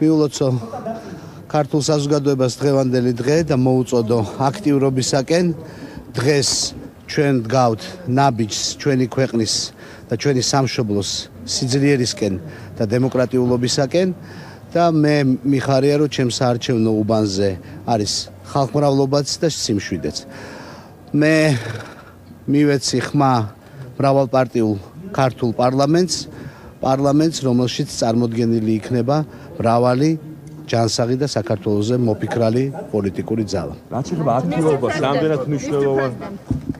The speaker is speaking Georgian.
მიულოცო ქართულ საზოგადოებას დღევანდელი დღე და მოუწოდო აქტიურობისაკენ დღეს ჩვენ დგავთ ნაბიჯს ჩვენი ქვეყნის და ჩვენი სამშობლოს სიძლიერისკენ და დემოკრატიულობისაკენ და მე მიხარია რომ ჩემს არჩევნო უბანზე არის ხალხმრავლობაც და სიმშვიდეც. მე მივეცი ხმა მრავალპარტიულ ქართულ პარლამენტს პარლამენტს რომელშიც წარმოქმნილი იქნება მრავალი ჯანსაღი და საქართველოსზე მოფიქრალი პოლიტიკური ძალა. რაც შეიძლება აქტიურობა, რამდენად მნიშვნელოვანი